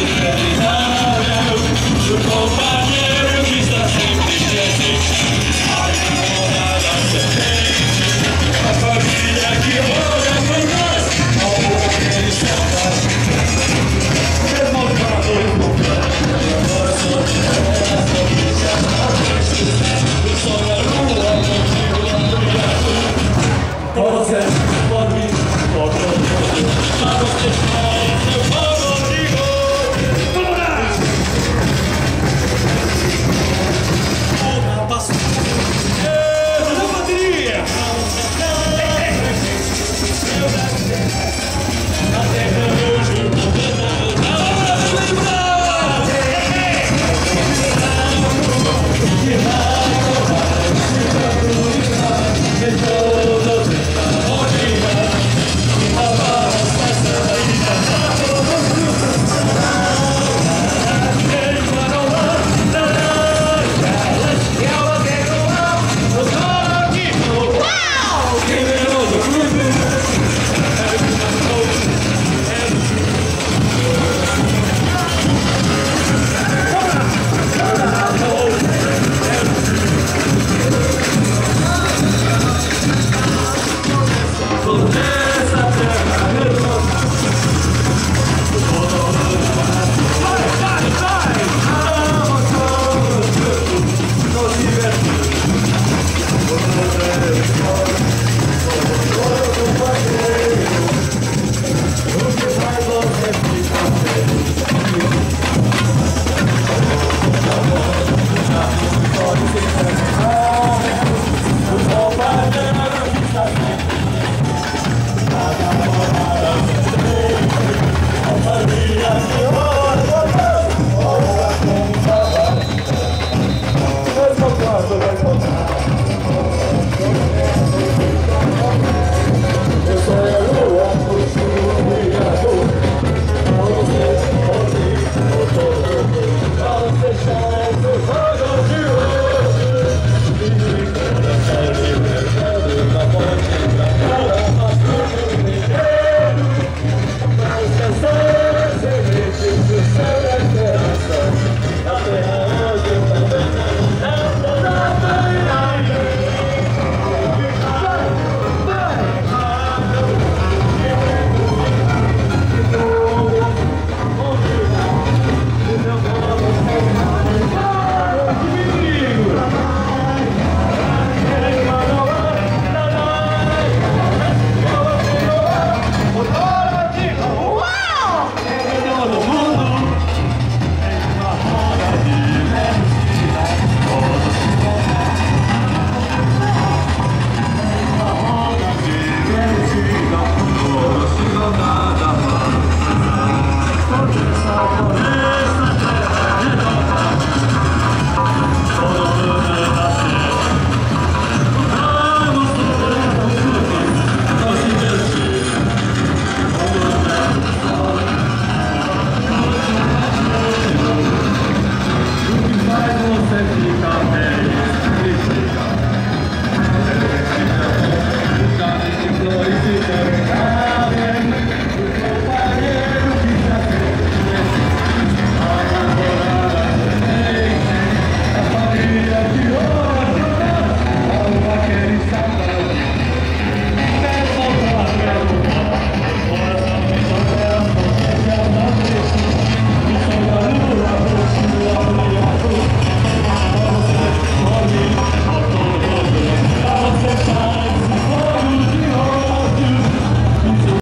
Yeah.